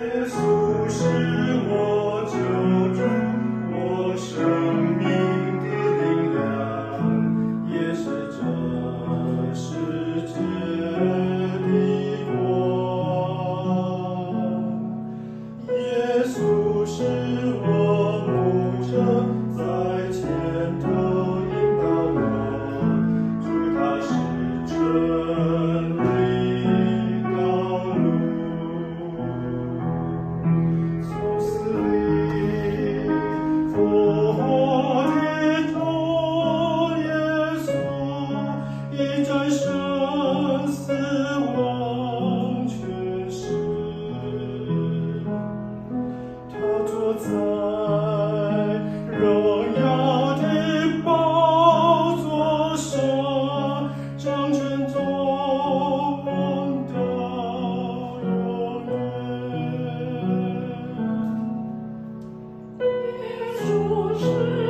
耶稣是我救主我生命的力量也是这世界的光耶稣是我一转身死亡却是他坐在荣耀的宝座上到永远